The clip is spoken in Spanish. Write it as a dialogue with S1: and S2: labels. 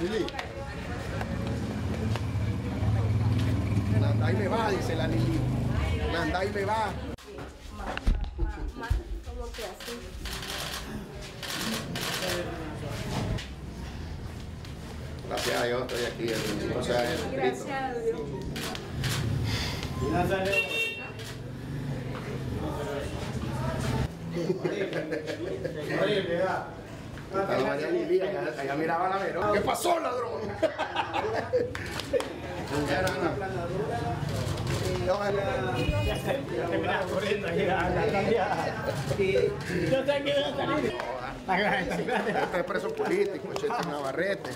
S1: Lili. Nanda y me va, dice la Lili. Nanda y me va.
S2: Más como que así.
S1: Gracias a Dios estoy aquí, el bendito sea Jesucristo.
S2: Gracias a Dios.
S1: la María Lili, allá, allá miraba la. ¿Qué pasó, ladrón? Este es preso político, Chete Navarrete.